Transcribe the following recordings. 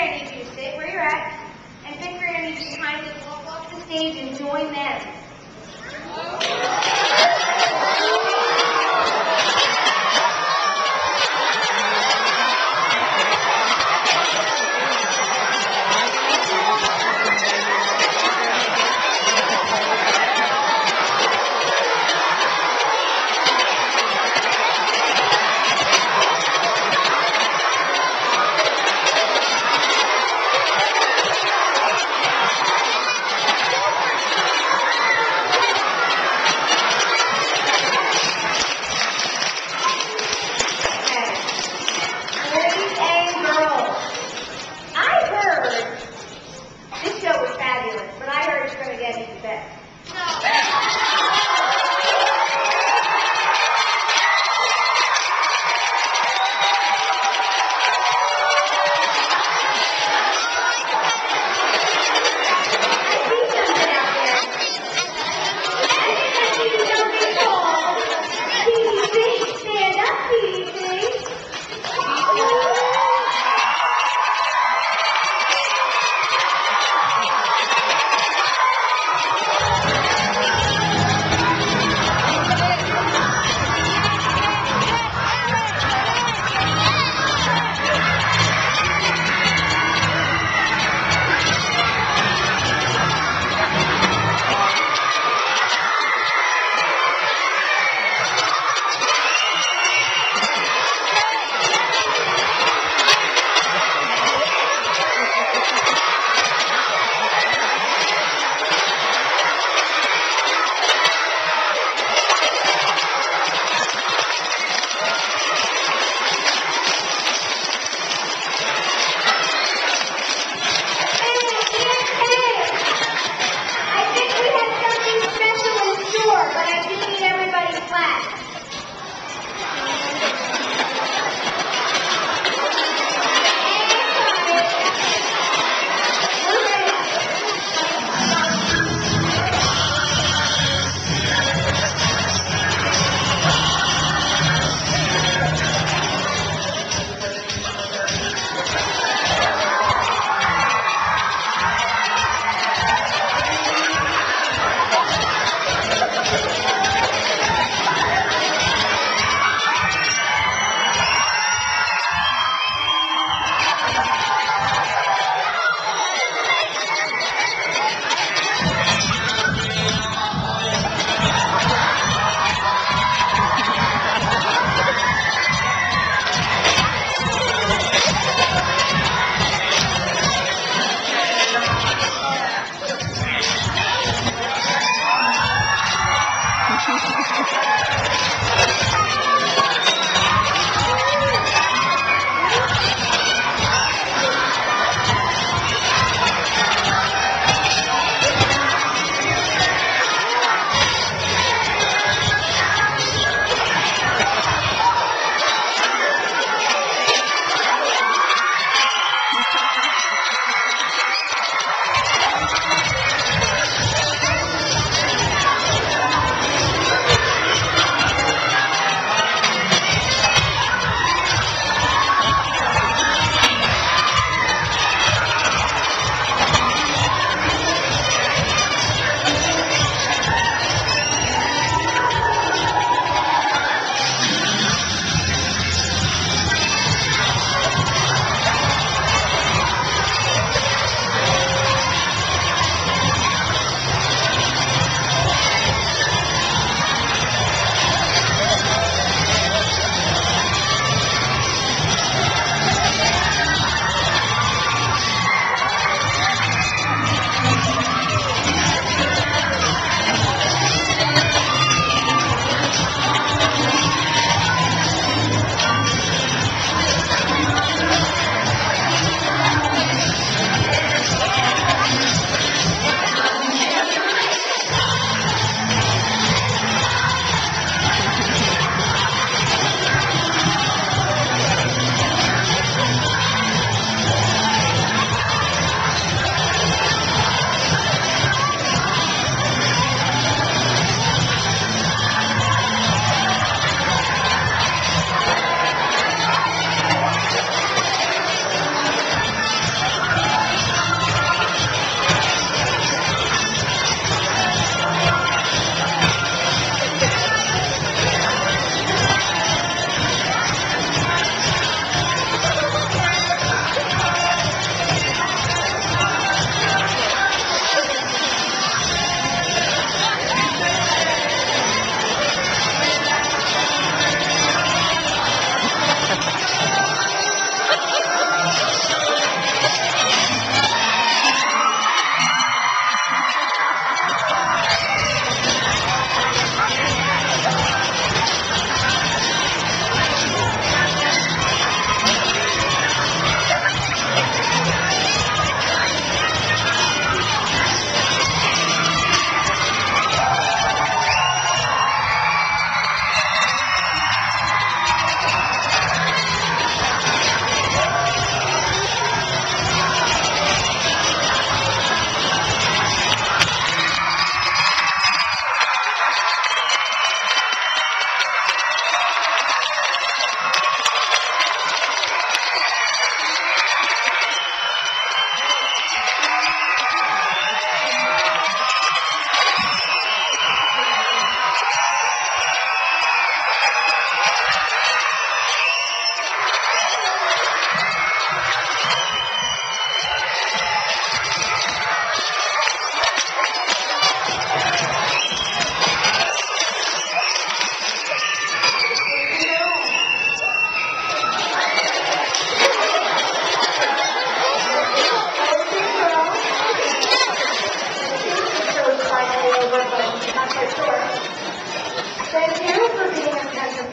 I need you to sit where you're at, and fifth grade, I need you to kindly walk off the stage and join them.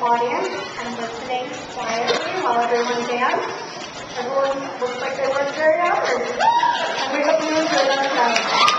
Audience and listening quietly while everyone danced. Everyone looks like they worked very hard. And we hope you enjoyed our show.